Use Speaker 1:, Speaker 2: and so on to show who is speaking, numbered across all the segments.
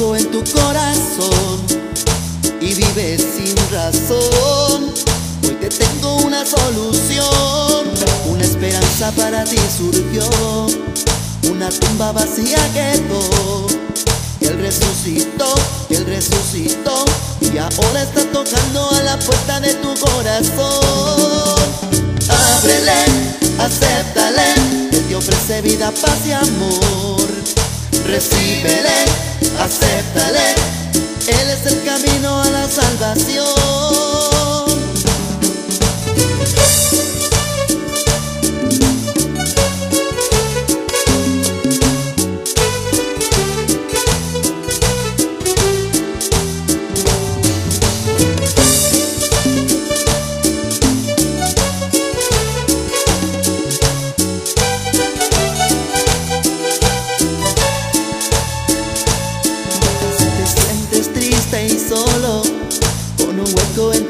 Speaker 1: en tu corazón y vives sin razón. Hoy te tengo una solución, una esperanza para ti surgió, una tumba vacía quedó. Y él resucitó, y él resucitó, y ahora está tocando a la puerta de tu corazón. Ábrele, acéptale, él te ofrece vida, paz y amor Recíbele, acéptale, Él es el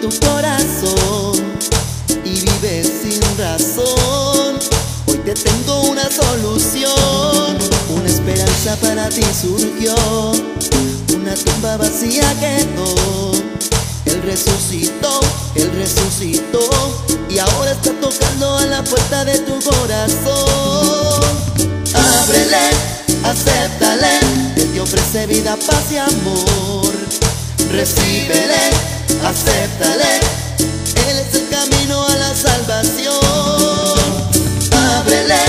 Speaker 1: tu corazón y vives sin razón, hoy te tengo una solución, una esperanza para ti surgió, una tumba vacía quedó. Él resucitó, Él resucitó y ahora está tocando a la puerta de tu corazón. Ábrele, acéptale, Él te ofrece vida, paz y amor. Recíbele, acéptale, Él es el camino a la salvación. Ábrele,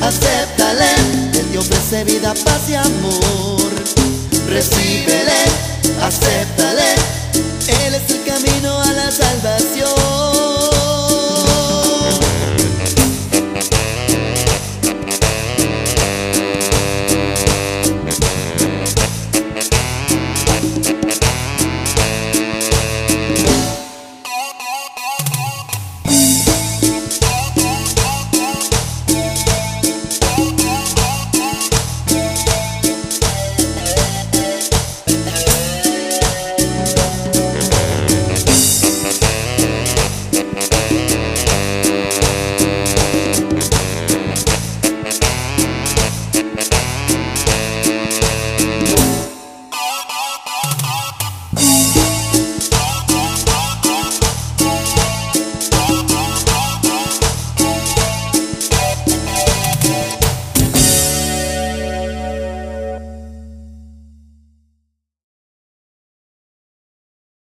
Speaker 1: acéptale, Él te ofrece vida, paz y amor. Recíbele, acéptale, Él es el camino a la salvación.